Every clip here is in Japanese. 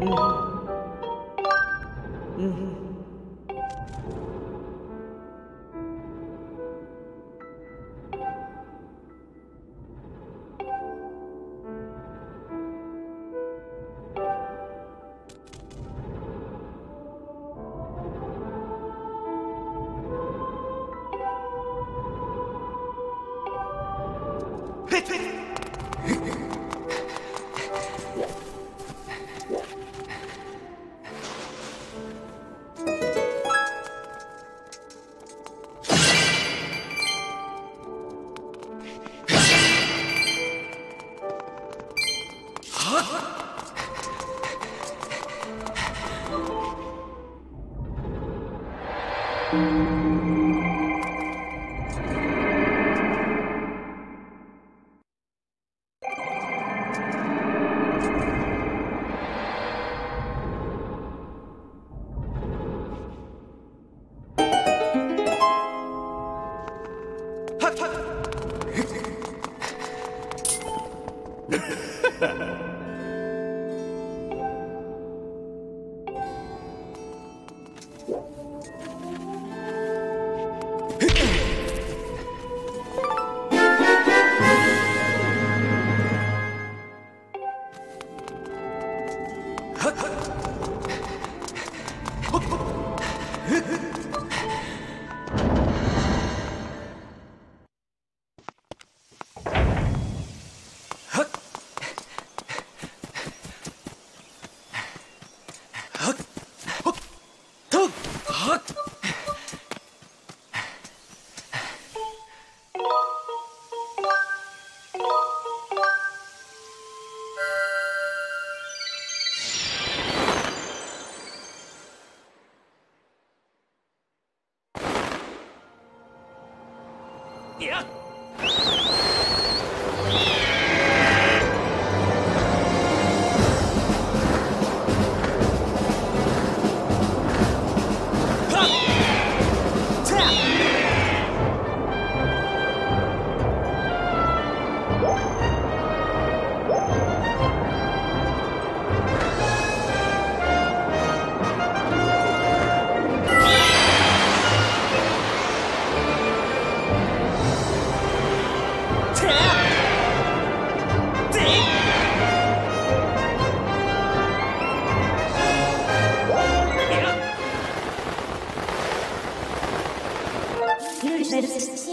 嗯。嗯。Ha ha ha! いや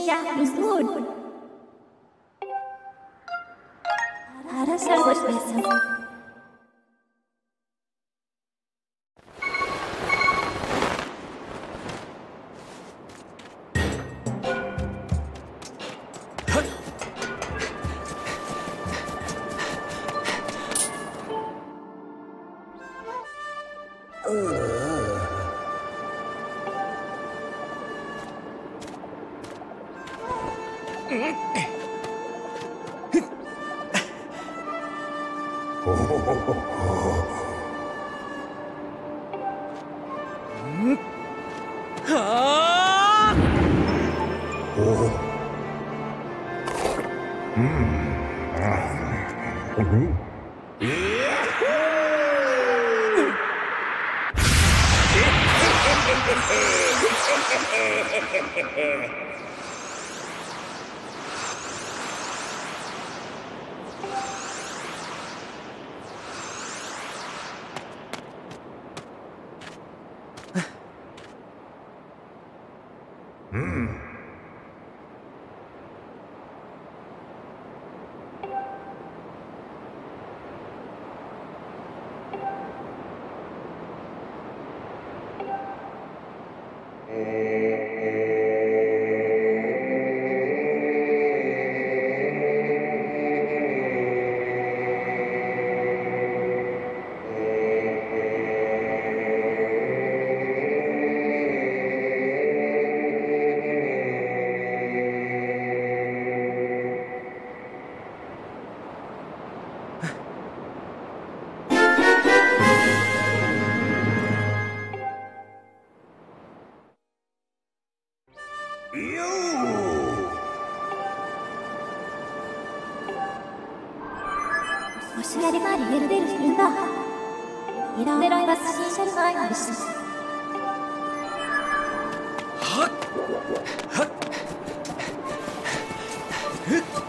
Asia was good. 哦 Koşuları yeri derinde İlerler basın şerifay karıştı 말이마다 사업소사 우리의 최고지다 소식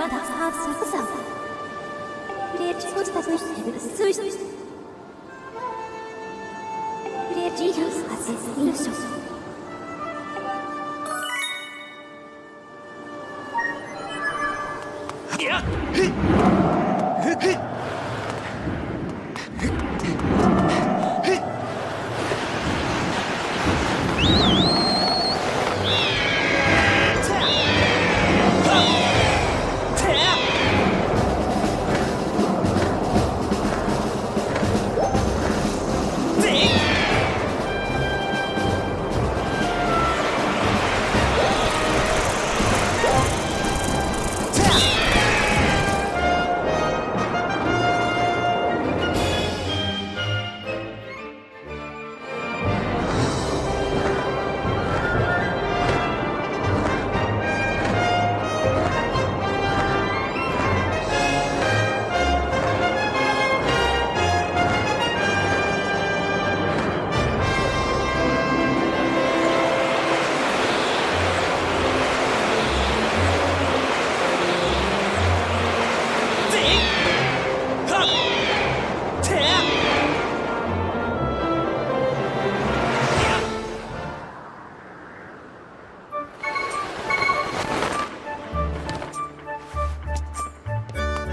まだハーフサクサクレッチポジタクスレッチイルスアセスイルシ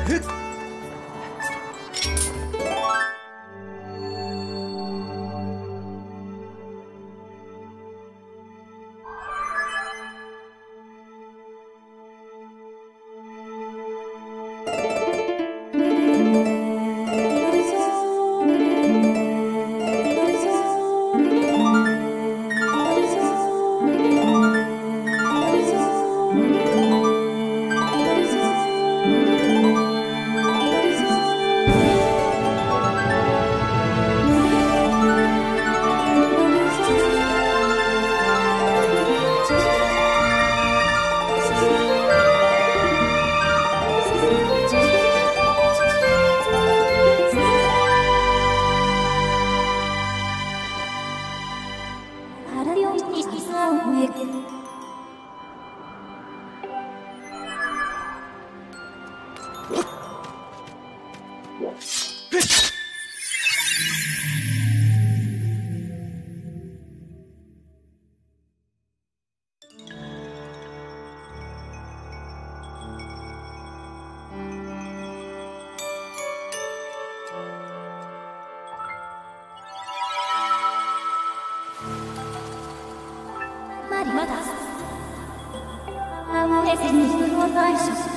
嘿。まだ。あわせに不安対処する。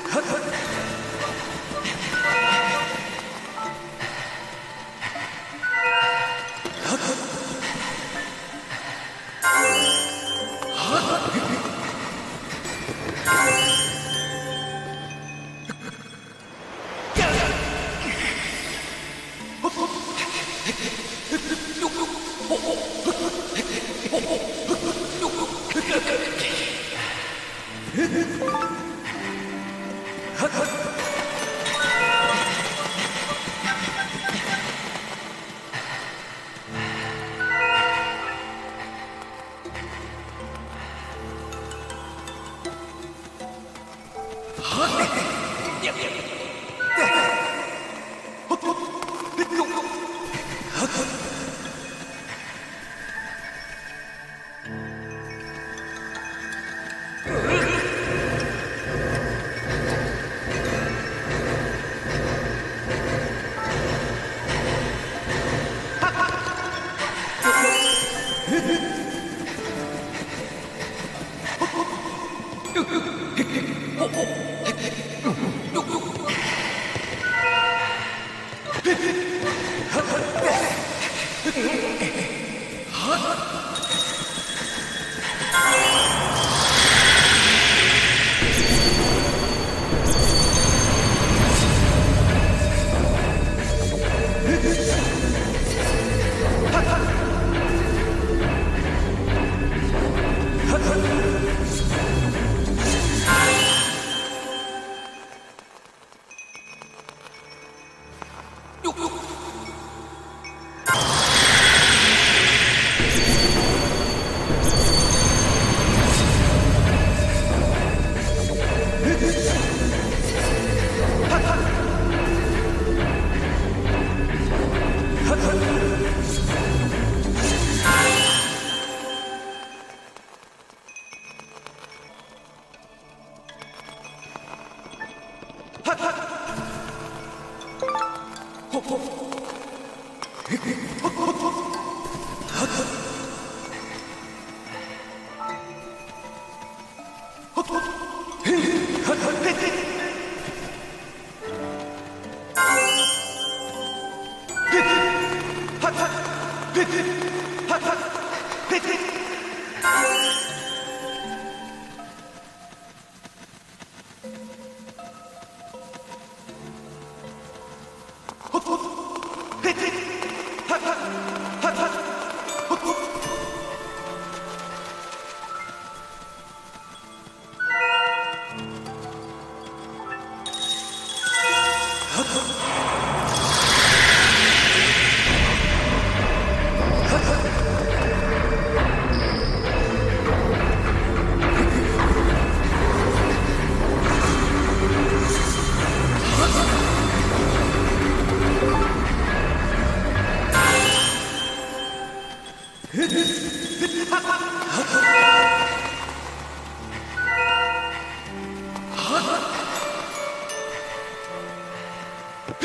Huh?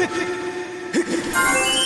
っ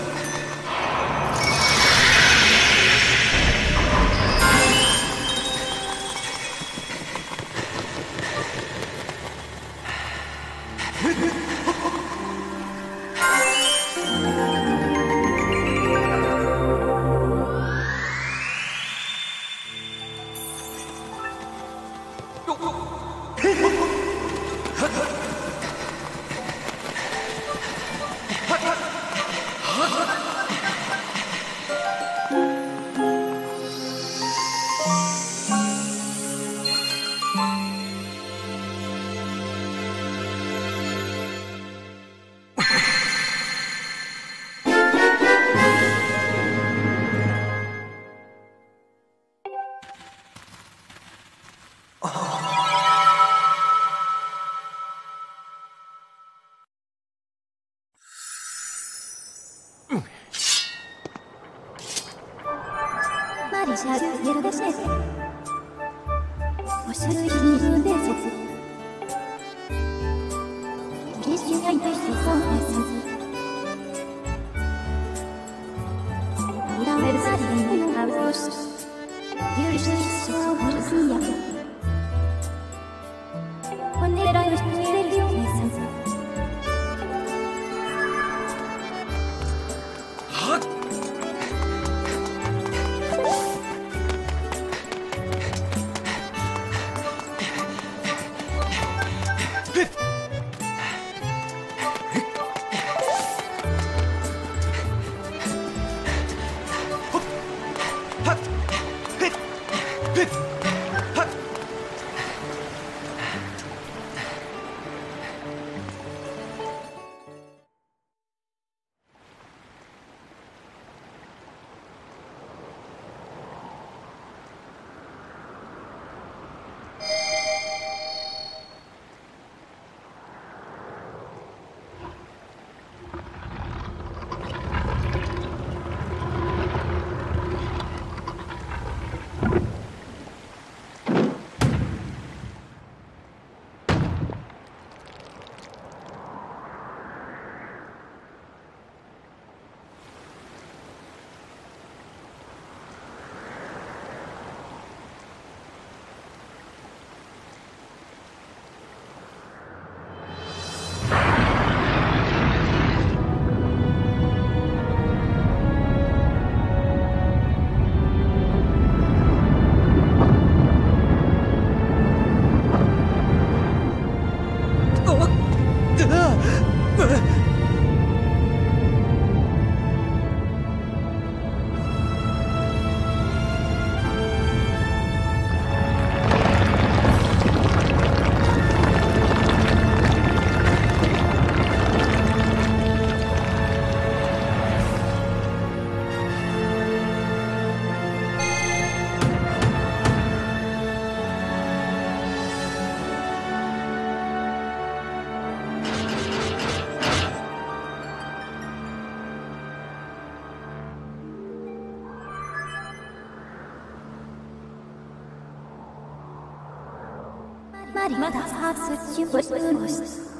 まださすちほしくしお願いします